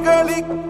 girly, girly.